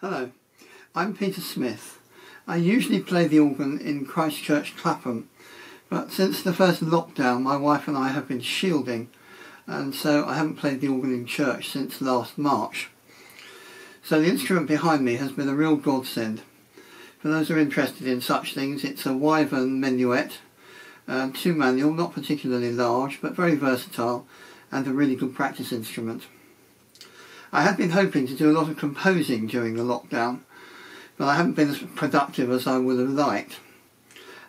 Hello, I'm Peter Smith. I usually play the organ in Christchurch Clapham, but since the first lockdown my wife and I have been shielding and so I haven't played the organ in church since last March. So the instrument behind me has been a real godsend. For those who are interested in such things, it's a Wyvern Menuet, uh, two manual, not particularly large, but very versatile, and a really good practice instrument. I had been hoping to do a lot of composing during the lockdown, but I haven't been as productive as I would have liked.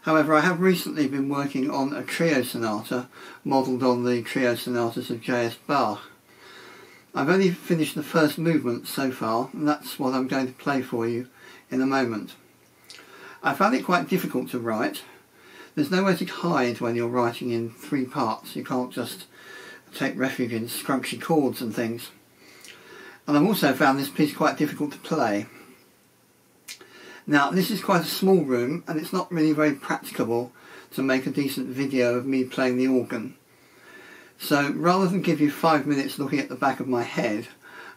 However, I have recently been working on a trio sonata modelled on the trio sonatas of J.S. Bach. I've only finished the first movement so far, and that's what I'm going to play for you in a moment. I found it quite difficult to write. There's nowhere to hide when you're writing in three parts. You can't just take refuge in scrunchy chords and things. And I've also found this piece quite difficult to play. Now this is quite a small room and it's not really very practicable to make a decent video of me playing the organ. So rather than give you five minutes looking at the back of my head,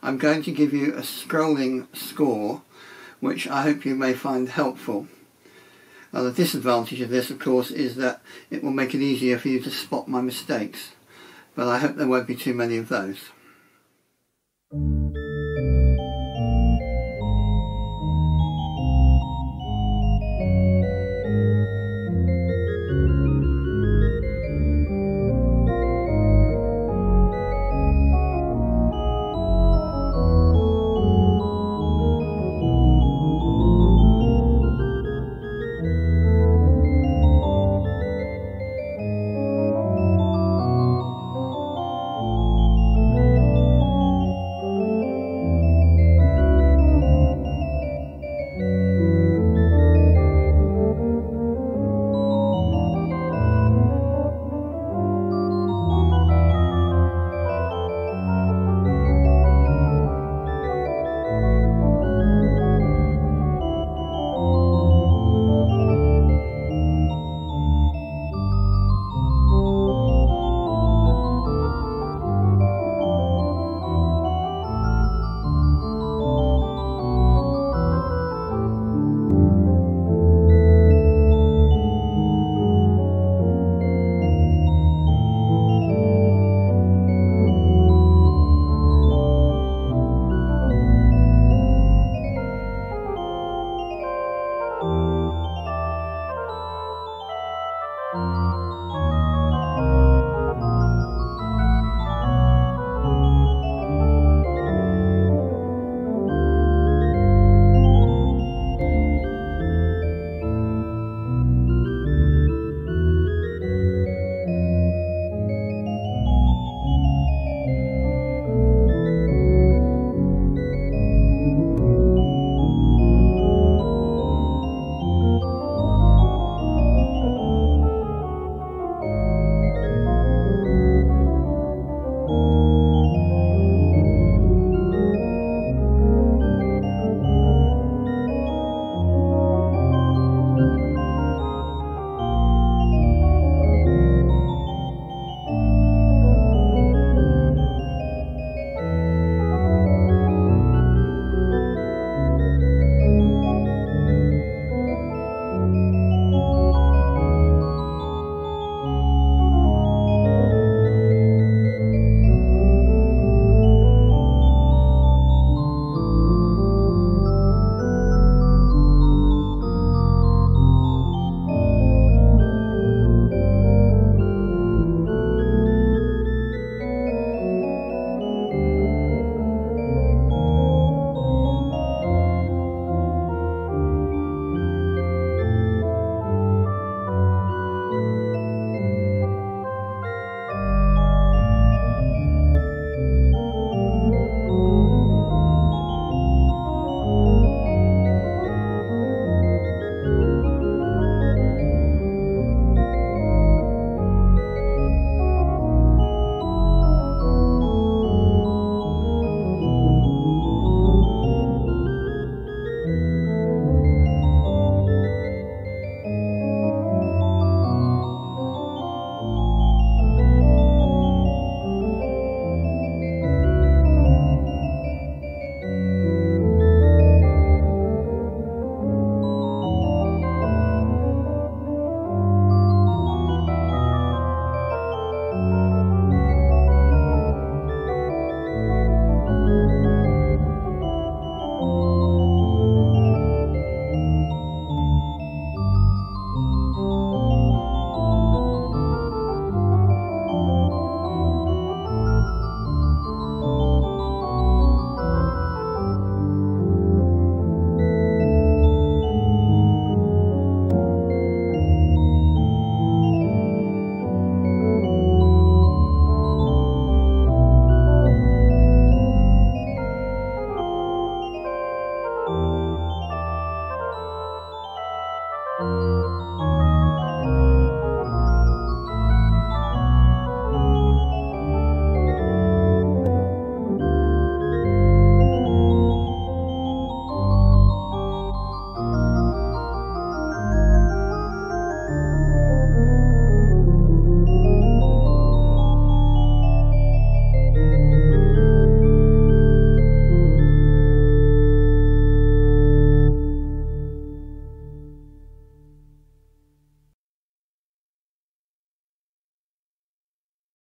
I'm going to give you a scrolling score which I hope you may find helpful. Now the disadvantage of this of course is that it will make it easier for you to spot my mistakes, but I hope there won't be too many of those.